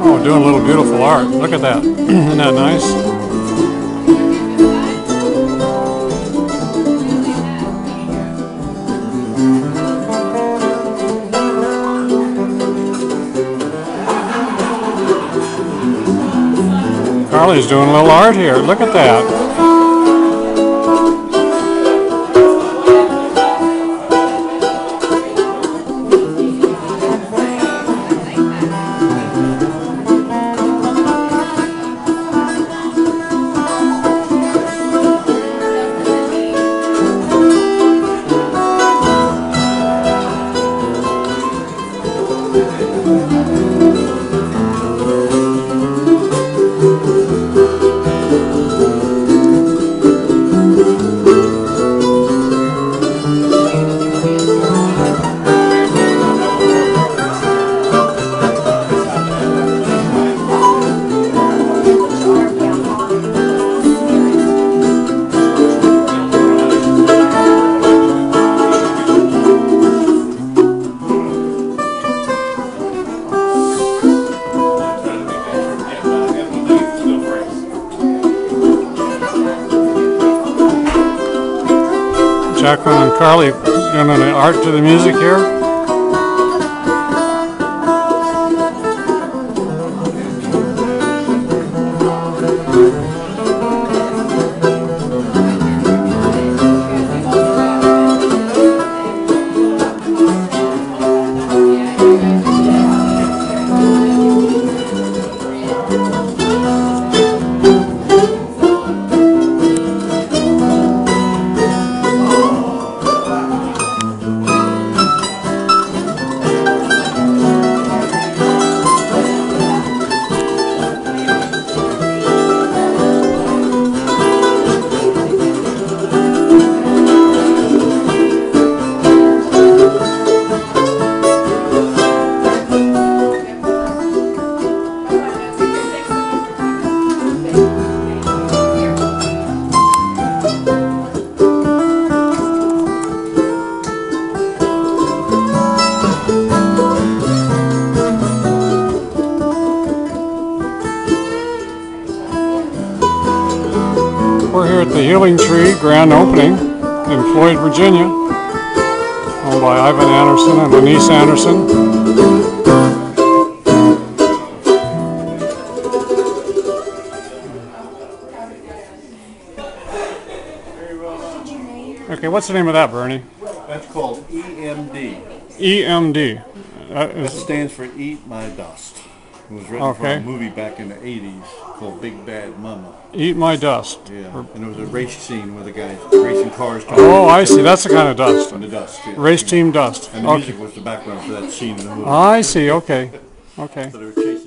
Oh, doing a little beautiful art. Look at that. Isn't that nice? Carly's doing a little art here. Look at that. Jacqueline and Carly doing an art to the music here. We're here at the Healing Tree grand opening in Floyd, Virginia, owned by Ivan Anderson and Denise Anderson. Okay, what's the name of that, Bernie? That's called EMD. EMD. Uh, that That is, stands for Eat My Dust. It was written for a movie back in the 80s called Big Bad Mama. eat my dust. Yeah. And there was a race scene where the guys racing cars. Oh, I see. That's the kind of dust. in the dust. Yeah. Race team dust. And the Okay. music was the background for that scene in the movie. I see. Okay. Okay. So they were chasing